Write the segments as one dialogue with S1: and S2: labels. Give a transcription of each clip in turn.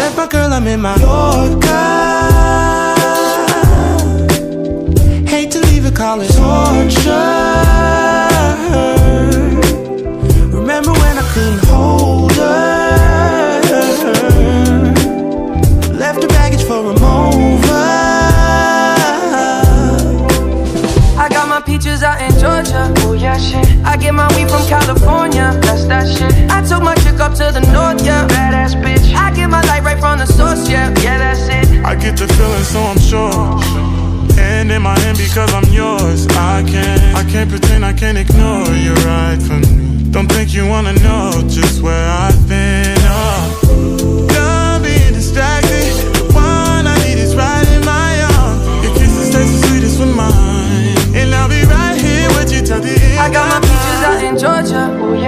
S1: Left my girl, I'm in Mallorca. Hate to leave it, call it torture.
S2: Get the
S3: feeling, so I'm sure. Hand in my hand because I'm yours. I can't, I can't pretend, I can't ignore you right from me. Don't think you wanna know just where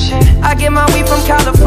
S2: I get my weed from California.